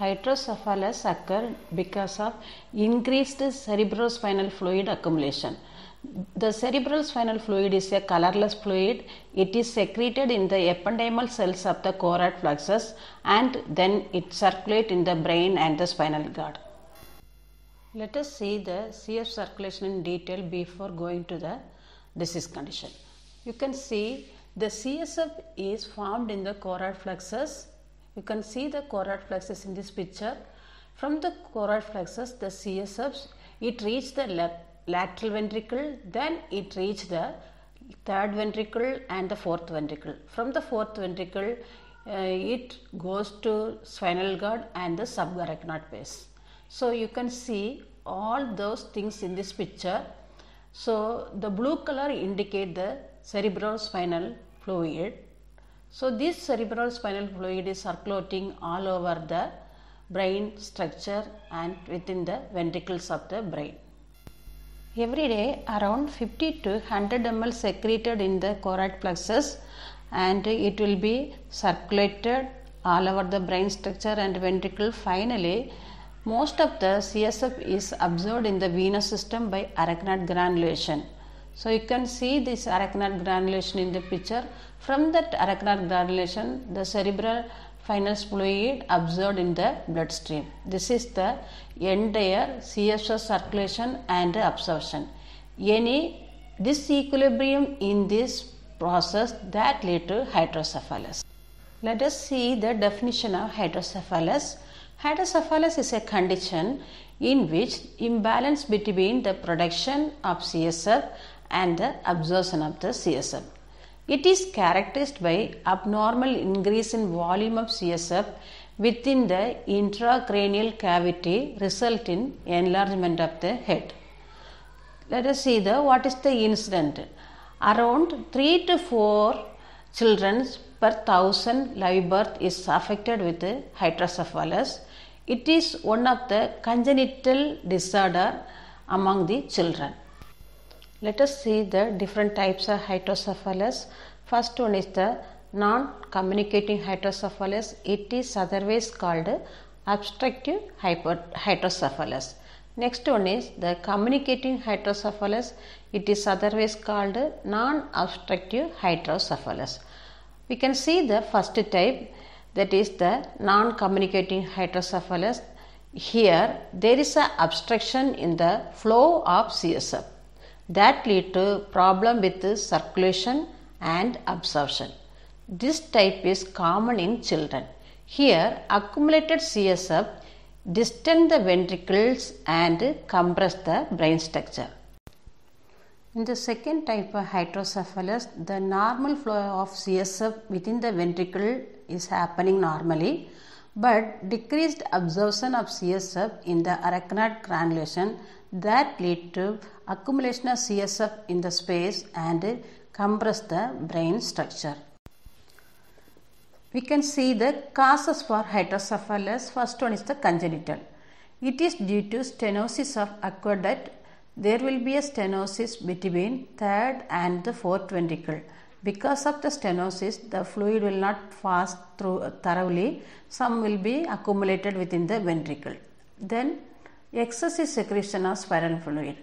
hydrocephalus occur because of increased cerebrospinal fluid accumulation. The cerebral spinal fluid is a colorless fluid. It is secreted in the ependymal cells of the choroid plexus and then it circulates in the brain and the spinal cord. Let us see the CSF circulation in detail before going to the disease condition. You can see the CSF is formed in the choroid plexus. You can see the choroid plexus in this picture. From the choroid plexus, the CSF it reached the lateral ventricle, then it reached the third ventricle and the fourth ventricle. From the fourth ventricle, uh, it goes to spinal cord and the subarachnoid space. So you can see all those things in this picture. So the blue color indicate the cerebral spinal fluid. So this cerebral spinal fluid is circulating all over the brain structure and within the ventricles of the brain. Every day around 50 to 100 ml secreted in the choroid plexus and it will be circulated all over the brain structure and ventricle. Finally, most of the CSF is absorbed in the venous system by arachnoid granulation. So you can see this arachnoid granulation in the picture. From that arachnoid granulation, the cerebral spinal fluid absorbed in the bloodstream. This is the entire CSF circulation and absorption. Any disequilibrium in this process that lead to hydrocephalus. Let us see the definition of hydrocephalus. Hydrocephalus is a condition in which imbalance between the production of CSF and the absorption of the CSF. It is characterized by abnormal increase in volume of CSF within the intracranial cavity result in enlargement of the head. Let us see the what is the incident. Around 3 to 4 children per thousand live birth is affected with hydrocephalus. It is one of the congenital disorder among the children. Let us see the different types of hydrocephalus. First one is the non-communicating hydrocephalus. It is otherwise called obstructive hydrocephalus. Next one is the communicating hydrocephalus. It is otherwise called non-obstructive hydrocephalus. We can see the first type that is the non-communicating hydrocephalus. Here there is a obstruction in the flow of CSF that lead to problem with circulation and absorption. This type is common in children. Here accumulated CSF distend the ventricles and compress the brain structure. In the second type of hydrocephalus, the normal flow of CSF within the ventricle is happening normally, but decreased absorption of CSF in the arachnoid granulation that lead to accumulation of CSF in the space and compress the brain structure. We can see the causes for hydrocephalus. First one is the congenital. It is due to stenosis of aqueduct. There will be a stenosis between third and the fourth ventricle. Because of the stenosis, the fluid will not pass through thoroughly. Some will be accumulated within the ventricle. Then excessive secretion of spinal fluid.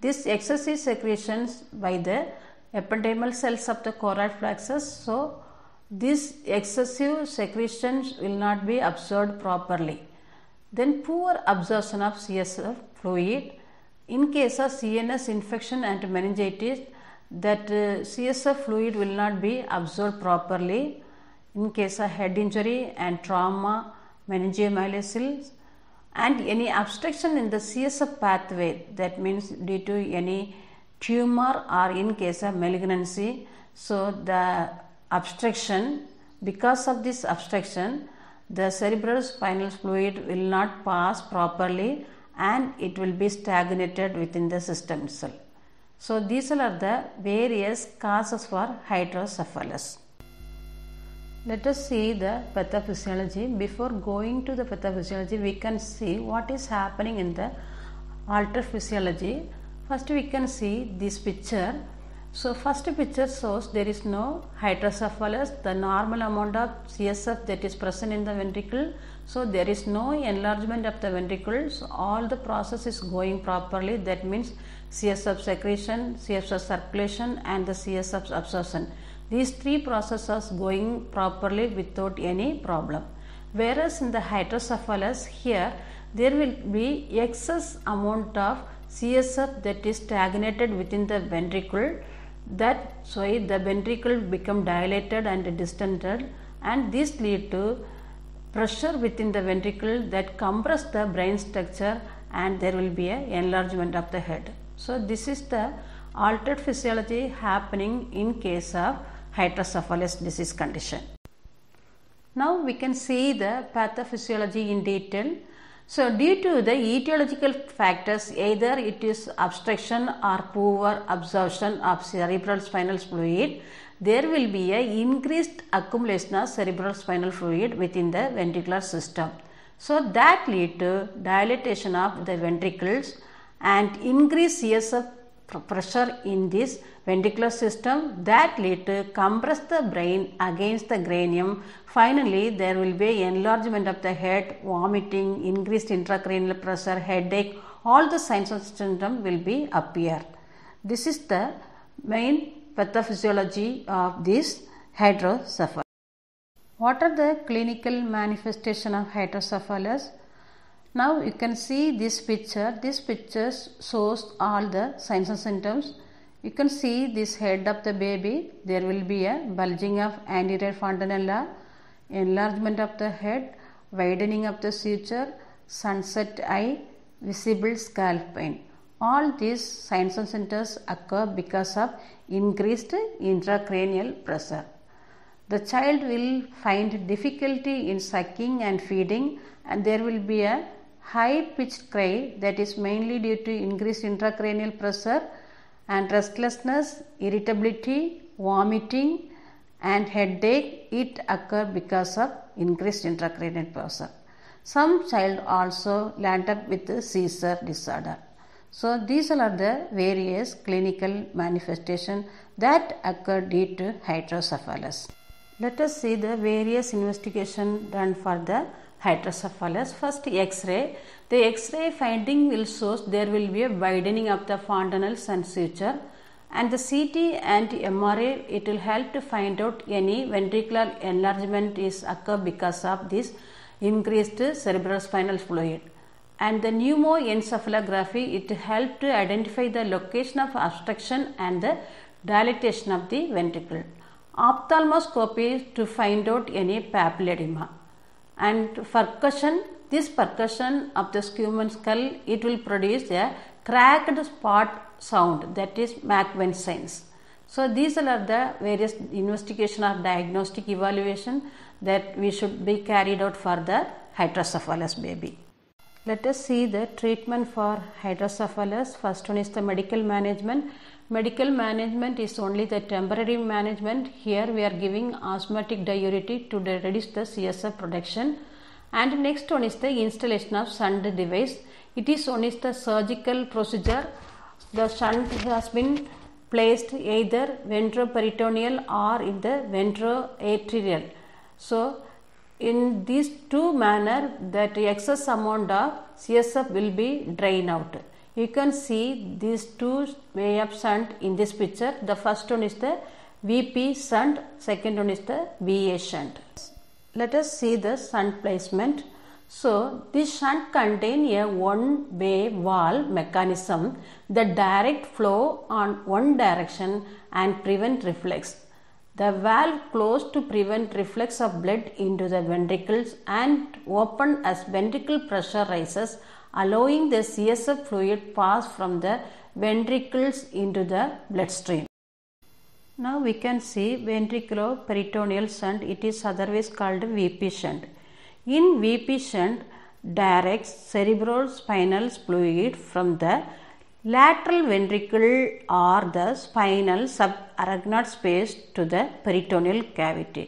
This excessive secretions by the ependymal cells of the choroid plexus. So, this excessive secretions will not be absorbed properly. Then poor absorption of CSF fluid. In case of CNS infection and meningitis, that uh, CSF fluid will not be absorbed properly. In case of head injury and trauma, meningiomyelitis, and any obstruction in the CSF pathway, that means due to any tumor or in case of malignancy. So, the obstruction, because of this obstruction, the cerebral spinal fluid will not pass properly and it will be stagnated within the system itself. So, these are the various causes for hydrocephalus. Let us see the pathophysiology. Before going to the pathophysiology, we can see what is happening in the altered physiology. First, we can see this picture. So first picture shows there is no hydrocephalus, the normal amount of CSF that is present in the ventricle. So there is no enlargement of the ventricles. All the process is going properly. That means CSF secretion, CSF circulation and the CSF absorption. These three processes going properly without any problem. Whereas in the hydrocephalus here there will be excess amount of CSF that is stagnated within the ventricle that's why the ventricle become dilated and distended and this lead to pressure within the ventricle that compress the brain structure and there will be a enlargement of the head. So this is the altered physiology happening in case of hydrocephalus disease condition. Now we can see the pathophysiology in detail. So due to the etiological factors, either it is obstruction or poor absorption of cerebral spinal fluid, there will be a increased accumulation of cerebral spinal fluid within the ventricular system. So that lead to dilatation of the ventricles and increased CSF pressure in this ventricular system that lead to compress the brain against the cranium. Finally, there will be enlargement of the head, vomiting, increased intracranial pressure, headache, all the signs of syndrome will be appear. This is the main pathophysiology of this hydrocephalus. What are the clinical manifestation of hydrocephalus? Now you can see this picture. This picture shows all the signs and symptoms. You can see this head of the baby. There will be a bulging of anterior fontanella, enlargement of the head, widening of the suture, sunset eye, visible scalp pain. All these signs and symptoms occur because of increased intracranial pressure. The child will find difficulty in sucking and feeding and there will be a high pitched cry that is mainly due to increased intracranial pressure and restlessness, irritability, vomiting and headache it occur because of increased intracranial pressure. Some child also land up with seizure disorder. So these are the various clinical manifestation that occur due to hydrocephalus. Let us see the various investigation done for the hydrocephalus. First X-ray. The X-ray finding will show there will be a widening of the fontanelles and suture and the CT and MRI it will help to find out any ventricular enlargement is occur because of this increased cerebrospinal fluid and the pneumoencephalography it help to identify the location of obstruction and the dilatation of the ventricle ophthalmoscopy to find out any papilledema and percussion this percussion of the human skull it will produce a cracked pot sound that is Macewen signs. So these are the various investigation or diagnostic evaluation that we should be carried out for the hydrocephalus baby. Let us see the treatment for hydrocephalus. First one is the medical management. Medical management is only the temporary management. Here we are giving osmotic diuretic to reduce the CSF production. And next one is the installation of shunt device. It is one is the surgical procedure. The shunt has been placed either ventroperitoneal or in the ventroarterial. So in these two manner that excess amount of CSF will be drained out. You can see these two way of shunt in this picture. The first one is the VP shunt, second one is the VA shunt. Let us see the shunt placement. So, this shunt contain a one way valve mechanism that direct flow on one direction and prevent reflux. The valve closed to prevent reflux of blood into the ventricles and open as ventricle pressure rises allowing the CSF fluid pass from the ventricles into the bloodstream. Now we can see ventriculoperitoneal shunt. It is otherwise called VP shunt. In VP shunt, directs cerebrospinal fluid from the lateral ventricle or the spinal subarachnoid space to the peritoneal cavity.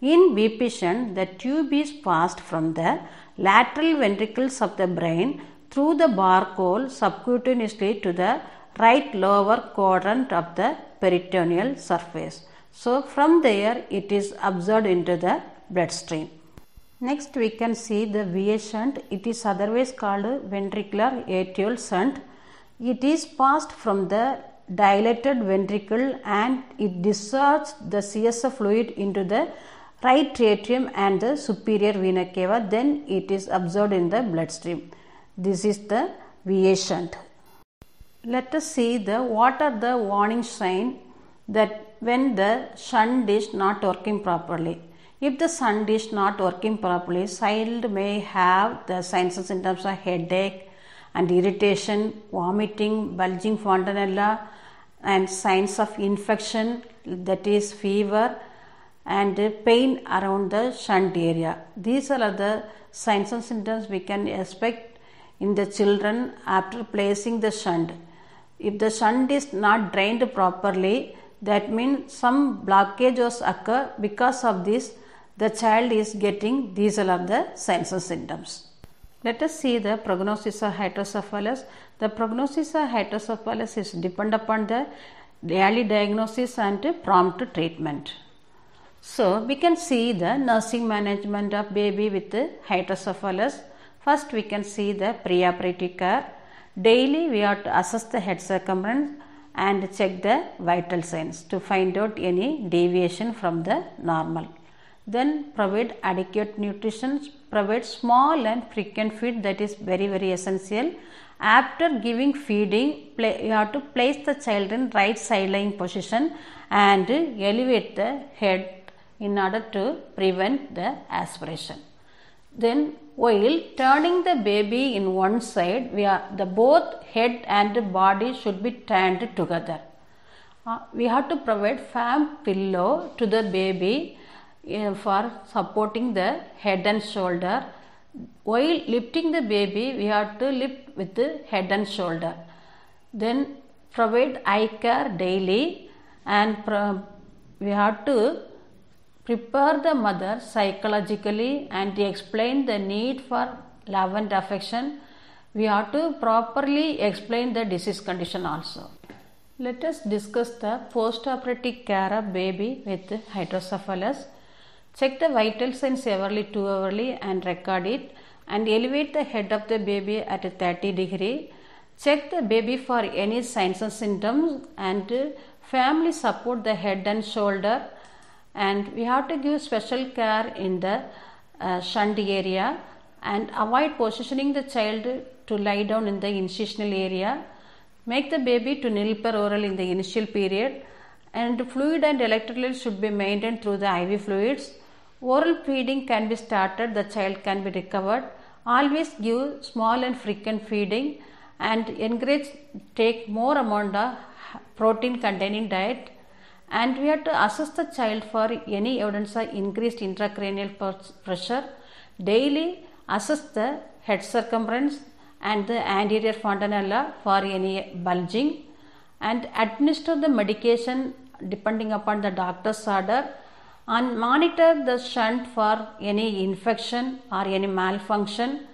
In VP shunt, the tube is passed from the lateral ventricles of the brain through the burr hole subcutaneously to the right lower quadrant of the peritoneal surface. So from there it is absorbed into the bloodstream. Next we can see the VA shunt. It is otherwise called ventricular atrial shunt. It is passed from the dilated ventricle and it discharges the CSF fluid into the right atrium and the superior vena cava. Then it is absorbed in the bloodstream. This is the VA. Let us see the what are the warning sign that when the shunt is not working properly. If the shunt is not working properly, child may have the signs and symptoms of headache and irritation, vomiting, bulging fontanella, and signs of infection that is fever and pain around the shunt area. These are the signs and symptoms we can expect in the children after placing the shunt. If the shunt is not drained properly, that means some blockages occur because of this the child is getting these are the and symptoms. Let us see the prognosis of hydrocephalus. The prognosis of hydrocephalus is depend upon the early diagnosis and prompt treatment. So we can see the nursing management of baby with hydrocephalus. First we can see the preoperative care. Daily we have to assess the head circumference and check the vital signs to find out any deviation from the normal. Then provide adequate nutrition, provide small and frequent feed that is very very essential. After giving feeding, you have to place the child in right side lying position and elevate the head in order to prevent the aspiration. Then while turning the baby in one side, we are the both head and body should be turned together. Uh, we have to provide firm pillow to the baby uh, for supporting the head and shoulder. While lifting the baby, we have to lift with the head and shoulder. Then provide eye care daily and we have to prepare the mother psychologically and explain the need for love and affection. We have to properly explain the disease condition also. Let us discuss the post-operative care of baby with hydrocephalus. Check the vital signs everly too early and record it and elevate the head of the baby at 30 degree. Check the baby for any signs and symptoms and family support the head and shoulder and we have to give special care in the uh, area and avoid positioning the child to lie down in the incisional area. Make the baby to nil per oral in the initial period and fluid and electrolytes should be maintained through the IV fluids. Oral feeding can be started, the child can be recovered. Always give small and frequent feeding and encourage take more amount of protein containing diet and we have to assess the child for any evidence of increased intracranial pressure. Daily assess the head circumference and the anterior fontanella for any bulging. And administer the medication depending upon the doctor's order. And monitor the shunt for any infection or any malfunction.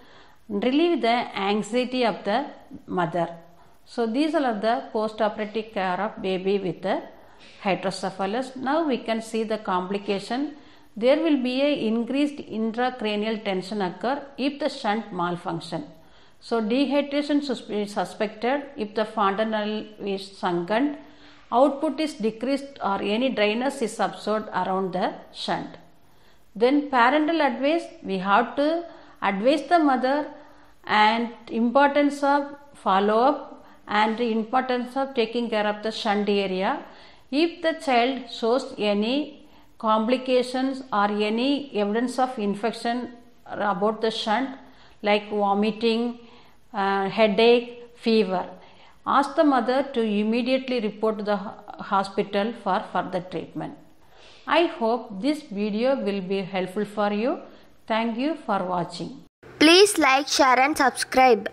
Relieve the anxiety of the mother. So these are the post operative care of baby with the hydrocephalus now we can see the complication there will be a increased intracranial tension occur if the shunt malfunction so dehydration suspected if the fontanelle is sunken output is decreased or any dryness is absorbed around the shunt. Then parental advice, we have to advise the mother and importance of follow up and importance of taking care of the shunt area. If the child shows any complications or any evidence of infection about the shunt like vomiting, uh, headache, fever, ask the mother to immediately report to the hospital for further treatment. I hope this video will be helpful for you. Thank you for watching. Please like, share, and subscribe.